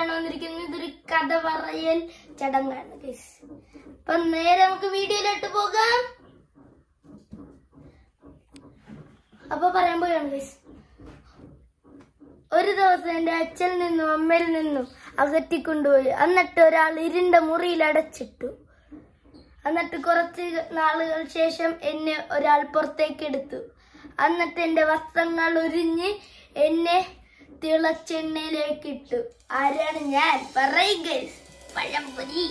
ആയിട്ടാണ് വന്നിരിക്കുന്നത്. ഇതൊരു കഥ പറയൽ ചടങ്ങാണ് അപ്പൊ നേരെ നമുക്ക് വീഡിയോയിലോട്ട് പോകാം. അപ്പൊ പറയാൻ പോയാണ് ഒരു ദിവസം എന്റെ അച്ഛൻ നിന്നും അമ്മയിൽ നിന്നും അകറ്റിക്കൊണ്ടുപോയി. എന്നിട്ട് ഒരാൾ ഇരുണ്ട മുറിയിൽ അടച്ചിട്ടു. എന്നിട്ട് കുറച്ച് നാളുകൾ ശേഷം എന്നെ ഒരാൾ പുറത്തേക്ക് എടുത്തു. എന്നിട്ട് എന്റെ വസ്ത്രങ്ങൾ ഉരിഞ്ഞ് എന്നെ തിളച്ചെണ്ണയിലേക്ക് ഇട്ടു. ആരാണ് ഞാൻ? പറയുക പഴംപൊരി.